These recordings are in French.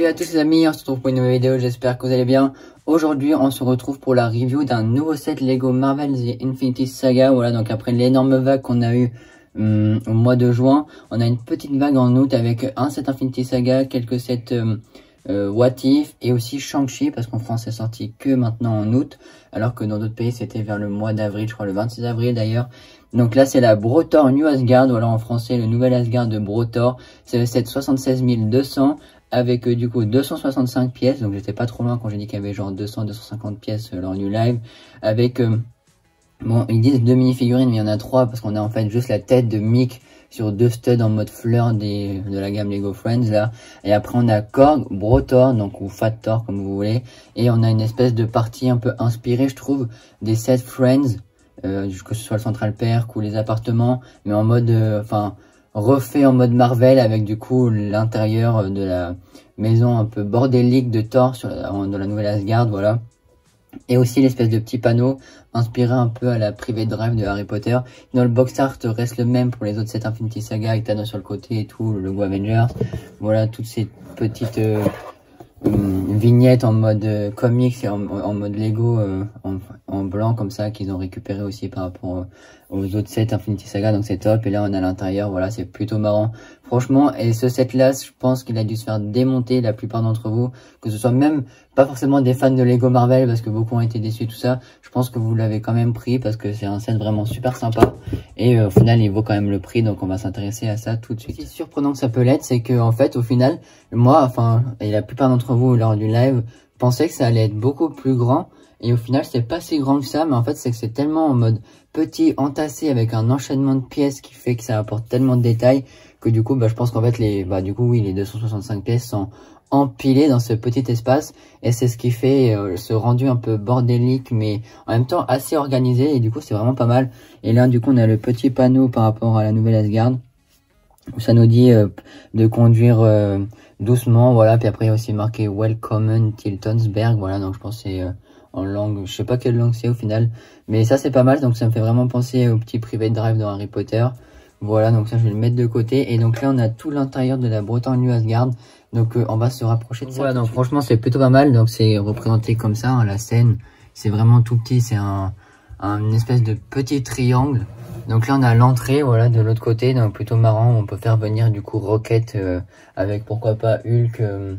Salut à tous les amis, on se retrouve pour une nouvelle vidéo, j'espère que vous allez bien. Aujourd'hui, on se retrouve pour la review d'un nouveau set Lego Marvel The Infinity Saga. Voilà, donc après l'énorme vague qu'on a eu hum, au mois de juin, on a une petite vague en août avec un set Infinity Saga, quelques sets hum, euh, What If et aussi Shang-Chi parce qu'en France c'est sorti que maintenant en août alors que dans d'autres pays c'était vers le mois d'avril, je crois le 26 avril d'ailleurs. Donc là c'est la Brotor New Asgard, voilà en français le nouvel Asgard de Brotor, c'est le set 76 200 avec euh, du coup 265 pièces, donc j'étais pas trop loin quand j'ai dit qu'il y avait genre 200-250 pièces euh, lors du live, avec, euh, bon ils disent deux mini-figurines mais il y en a trois parce qu'on a en fait juste la tête de Mick sur deux studs en mode fleur des, de la gamme Lego Friends là, et après on a Korg, Brotor, donc ou Fat Thor comme vous voulez, et on a une espèce de partie un peu inspirée je trouve des sets Friends, euh, que ce soit le Central Perk ou les appartements, mais en mode, enfin refait en mode Marvel avec du coup l'intérieur de la maison un peu bordélique de Thor sur la, dans la nouvelle Asgard, voilà. Et aussi l'espèce de petit panneau inspiré un peu à la private drive de Harry Potter. Dans le box art reste le même pour les autres sets Infinity Saga avec Thanos sur le côté et tout, le logo Avengers. Voilà toutes ces petites euh, une vignette en mode euh, comics et en, mode Lego euh, en, blanc comme ça qu'ils ont récupéré aussi par rapport euh, aux autres sets Infinity Saga. Donc c'est top. Et là on a l'intérieur. Voilà c'est plutôt marrant franchement et ce set là je pense qu'il a dû se faire démonter la plupart d'entre vous que ce soit même pas forcément des fans de Lego Marvel parce que beaucoup ont été déçus tout ça je pense que vous l'avez quand même pris parce que c'est un set vraiment super sympa et au final il vaut quand même le prix donc on va s'intéresser à ça tout de suite. Ce qui est surprenant que ça peut l'être c'est que en fait au final moi enfin et la plupart d'entre vous lors du live pensaient que ça allait être beaucoup plus grand. Et au final, c'est pas si grand que ça, mais en fait, c'est que c'est tellement en mode petit, entassé, avec un enchaînement de pièces qui fait que ça apporte tellement de détails, que du coup, bah, je pense qu'en fait, les, bah, du coup, oui, les 265 pièces sont empilées dans ce petit espace, et c'est ce qui fait euh, ce rendu un peu bordélique, mais en même temps assez organisé, et du coup, c'est vraiment pas mal. Et là, du coup, on a le petit panneau par rapport à la nouvelle Asgard, où ça nous dit euh, de conduire euh, doucement, voilà. Puis après, il y a aussi marqué Welcome Tiltonsberg, voilà. Donc, je pense c'est en langue, je sais pas quelle langue c'est au final. Mais ça, c'est pas mal. Donc, ça me fait vraiment penser au petit private drive dans Harry Potter. Voilà, donc ça, je vais le mettre de côté. Et donc là, on a tout l'intérieur de la Bretagne Asgard. Donc, euh, on va se rapprocher de ça. Voilà, donc franchement, c'est plutôt pas mal. Donc, c'est représenté comme ça, hein, la scène. C'est vraiment tout petit. C'est un, un, une espèce de petit triangle. Donc là, on a l'entrée, voilà, de l'autre côté, donc plutôt marrant. On peut faire venir du coup Rocket euh, avec pourquoi pas Hulk, euh,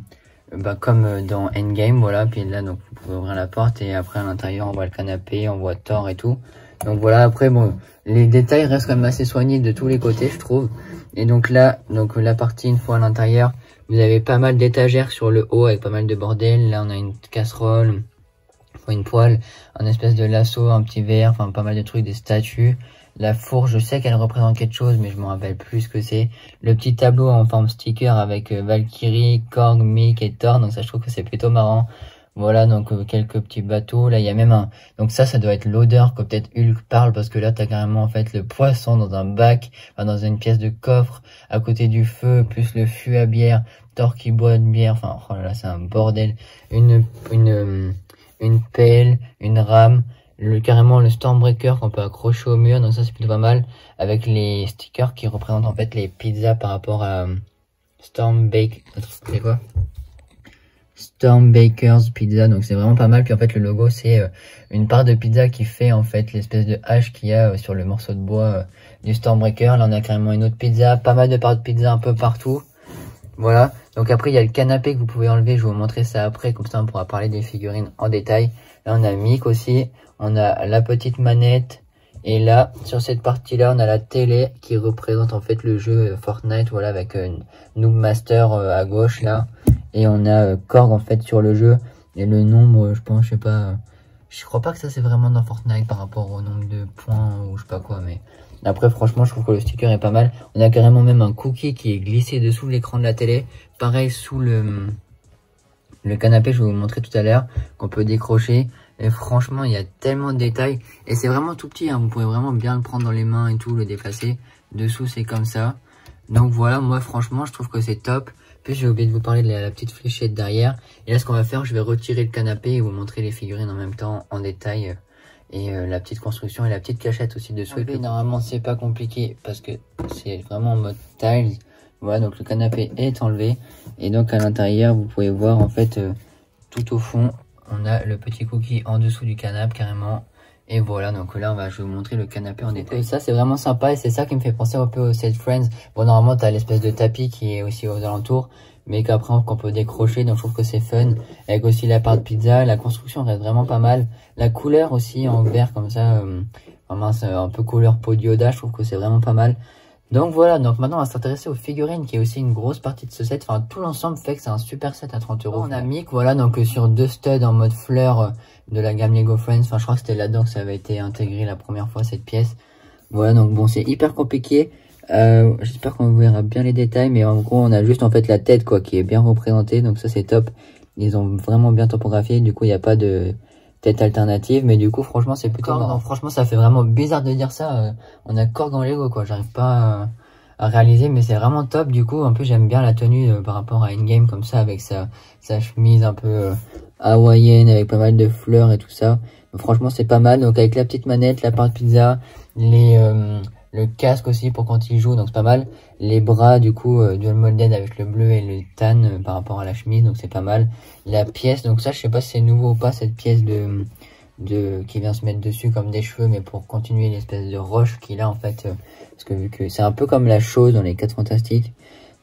bah, comme euh, dans Endgame, voilà. Puis là, donc vous pouvez ouvrir la porte et après à l'intérieur, on voit le canapé, on voit Thor et tout. Donc voilà, après bon, les détails restent quand même assez soignés de tous les côtés, je trouve. Et donc là, donc la partie une fois à l'intérieur, vous avez pas mal d'étagères sur le haut avec pas mal de bordel. Là, on a une casserole, une poêle, un espèce de lasso, un petit verre, enfin pas mal de trucs, des statues. La fourche, je sais qu'elle représente quelque chose, mais je me rappelle plus ce que c'est. Le petit tableau en forme sticker avec euh, Valkyrie, Korg, Mick et Thor, donc ça je trouve que c'est plutôt marrant. Voilà, donc euh, quelques petits bateaux. Là, il y a même un... Donc ça, ça doit être l'odeur que peut-être Hulk parle, parce que là, t'as carrément en fait le poisson dans un bac, enfin, dans une pièce de coffre, à côté du feu, plus le fût à bière, Thor qui boit une bière, enfin, oh là là, c'est un bordel. Une, une, une pelle, une rame, le, carrément le Stormbreaker qu'on peut accrocher au mur, donc ça c'est plutôt pas mal, avec les stickers qui représentent en fait les pizzas par rapport à c'est quoi? Storm Baker's Pizza, donc c'est vraiment pas mal, puis en fait le logo c'est euh, une part de pizza qui fait en fait l'espèce de hache qu'il y a euh, sur le morceau de bois du Stormbreaker, là on a carrément une autre pizza, pas mal de parts de pizza un peu partout, voilà, donc après il y a le canapé que vous pouvez enlever, je vais vous montrer ça après, comme ça on pourra parler des figurines en détail, là on a Mick aussi, on a la petite manette et là sur cette partie là on a la télé qui représente en fait le jeu Fortnite voilà avec euh, Noob Master euh, à gauche là. Et on a euh, Korg en fait sur le jeu. Et le nombre je pense je sais pas je crois pas que ça c'est vraiment dans Fortnite par rapport au nombre de points ou je sais pas quoi mais après franchement je trouve que le sticker est pas mal on a carrément même un cookie qui est glissé dessous l'écran de la télé pareil sous le le canapé je vais vous montrer tout à l'heure qu'on peut décrocher et franchement, il y a tellement de détails. Et c'est vraiment tout petit, hein. vous pouvez vraiment bien le prendre dans les mains et tout, le déplacer. Dessous, c'est comme ça. Donc voilà, moi franchement, je trouve que c'est top. Puis j'ai oublié de vous parler de la, petite fléchette derrière. Et là, ce qu'on va faire, je vais retirer le canapé et vous montrer les figurines en même temps, en détail. Et euh, la petite construction et la petite cachette aussi dessous. Et puis normalement, c'est pas compliqué parce que c'est vraiment en mode tiles. Voilà, donc le canapé est enlevé. Et donc à l'intérieur, vous pouvez voir en fait, euh, tout au fond, on a le petit cookie en dessous du canapé carrément. Et voilà, donc là, on va, je vais vous montrer le canapé en détail. ça, c'est vraiment sympa et c'est ça qui me fait penser un peu au Set Friends. Bon, normalement, t'as l'espèce de tapis qui est aussi aux alentours, mais qu'après, qu'on peut décrocher, donc je trouve que c'est fun. Avec aussi la part de pizza, la construction reste vraiment pas mal. La couleur aussi en vert comme ça, euh, un peu couleur peau je trouve que c'est vraiment pas mal. Donc voilà, donc maintenant on va s'intéresser aux figurines qui est aussi une grosse partie de ce set. Enfin tout l'ensemble fait que c'est un super set à 30 euros. On a Mick, voilà, donc euh, sur deux studs en mode fleur euh, de la gamme Lego Friends. Enfin je crois que c'était là-dedans que ça avait été intégré la première fois cette pièce. Voilà, donc bon c'est hyper compliqué. Euh, J'espère qu'on verra bien les détails, mais en gros on a juste en fait la tête quoi qui est bien représentée, donc ça c'est top. Ils ont vraiment bien topographié, du coup il n'y a pas de tête alternative, mais du coup, franchement, c'est plutôt franchement, ça fait vraiment bizarre de dire ça. Euh, on a Korg en Lego, quoi. J'arrive pas à, réaliser, mais c'est vraiment top. Du coup, en plus, j'aime bien la tenue euh, par rapport à Endgame, comme ça, avec sa, sa chemise un peu euh, hawaïenne, avec pas mal de fleurs et tout ça. franchement, c'est pas mal. Donc, avec la petite manette, la part de pizza, les le casque aussi pour quand il joue, donc c'est pas mal. Les bras, du coup, euh, dual molded avec le bleu et le tan euh, par rapport à la chemise, donc c'est pas mal. La pièce, donc ça, je sais pas si c'est nouveau ou pas, cette pièce de, de qui vient se mettre dessus comme des cheveux, mais pour continuer l'espèce de roche qu'il a en fait, euh, parce que vu que c'est un peu comme la chose dans les 4 fantastiques.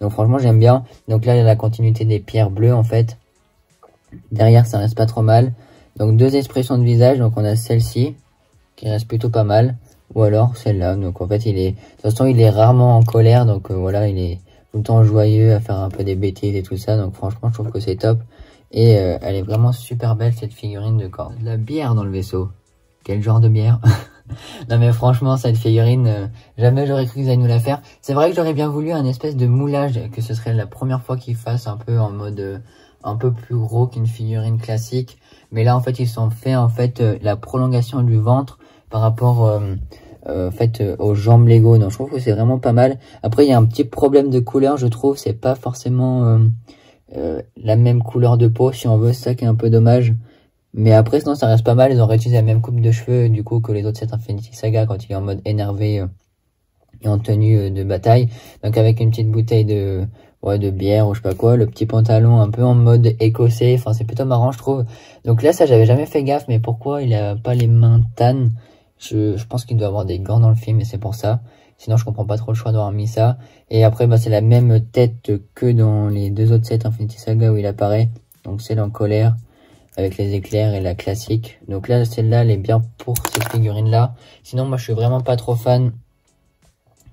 Donc franchement, j'aime bien. Donc là, il y a la continuité des pierres bleues en fait. Derrière, ça reste pas trop mal. Donc deux expressions de visage, donc on a celle-ci, qui reste plutôt pas mal ou alors celle-là. Donc en fait, il est, de toute façon, il est rarement en colère, donc euh, voilà, il est tout le temps joyeux à faire un peu des bêtises et tout ça. Donc franchement, je trouve que c'est top. Et euh, elle est vraiment super belle cette figurine de corps. De la bière dans le vaisseau. Quel genre de bière? Non mais franchement, cette figurine, euh, jamais j'aurais cru qu'ils allaient nous la faire. C'est vrai que j'aurais bien voulu un espèce de moulage, que ce serait la première fois qu'ils fassent un peu en mode un peu plus gros qu'une figurine classique. Mais là, en fait, ils sont fait en fait la prolongation du ventre par rapport euh, euh, fait euh, aux jambes Lego. Donc je trouve que c'est vraiment pas mal. Après il y a un petit problème de couleur, je trouve, c'est pas forcément la même couleur de peau si on veut, c'est ça qui est un peu dommage. Mais après sinon ça reste pas mal, ils ont réutilisé la même coupe de cheveux du coup que les autres sets Infinity Saga quand il est en mode énervé et en tenue de bataille. Donc avec une petite bouteille de ouais de bière ou je sais pas quoi, le petit pantalon un peu en mode écossais, enfin c'est plutôt marrant je trouve. Donc là ça j'avais jamais fait gaffe mais pourquoi il a pas les mains tan je, pense qu'il doit avoir des gants dans le film et c'est pour ça. Sinon, je comprends pas trop le choix d'avoir mis ça. Et après, bah, c'est la même tête que dans les deux autres sets Infinity Saga où il apparaît. Donc, celle en colère avec les éclairs et la classique. Donc là, celle-là, elle est bien pour cette figurine-là. Sinon, moi, je suis vraiment pas trop fan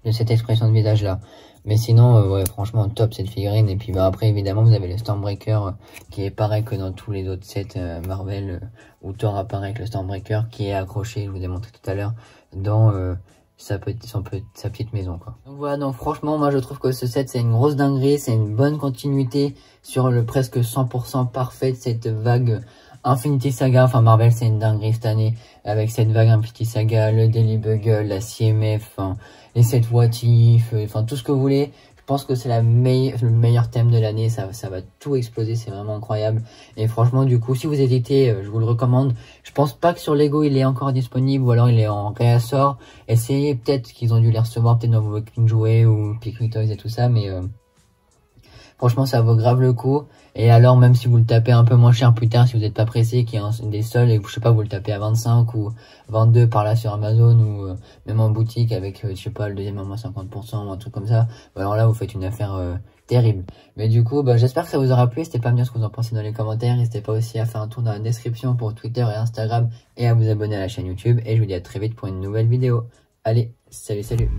de cette expression de visage-là. Mais sinon, euh, ouais, franchement, top cette figurine. Et puis bah, après, évidemment, vous avez le Stormbreaker euh, qui est pareil que dans tous les autres sets euh, Marvel où Thor apparaît avec le Stormbreaker qui est accroché, je vous ai montré tout à l'heure, dans sa, petite, son, sa petite maison. Quoi. Donc voilà, donc franchement, moi je trouve que ce set c'est une grosse dinguerie, c'est une bonne continuité sur le presque 100% parfait de cette vague Infinity Saga, enfin Marvel c'est une dinguerie cette année, avec cette vague Infinity Saga, le Daily Bugle, la CMF, enfin, les 7 what enfin tout ce que vous voulez. Je pense que c'est la le meilleur thème de l'année, ça, ça va tout exploser, c'est vraiment incroyable. Et franchement du coup, si vous hésitez, euh, je vous le recommande. Je pense pas que sur Lego il est encore disponible ou alors il est en réassort. Essayez peut-être qu'ils ont dû les recevoir peut-être dans vos King Jouets ou Pick Toys et tout ça, mais... Euh, Franchement, ça vaut grave le coup. Et alors, même si vous le tapez un peu moins cher plus tard, si vous n'êtes pas pressé, qu'il y a des sols et je sais pas, vous le tapez à 25 ou 22 par là sur Amazon ou euh, même en boutique avec, euh, je sais pas, le deuxième à moins 50% ou un truc comme ça. Bah, alors là, vous faites une affaire euh, terrible. Mais du coup, bah, j'espère que ça vous aura plu. N'hésitez pas à me dire ce que vous en pensez dans les commentaires. N'hésitez pas aussi à faire un tour dans la description pour Twitter et Instagram et à vous abonner à la chaîne YouTube. Et je vous dis à très vite pour une nouvelle vidéo. Allez, salut, salut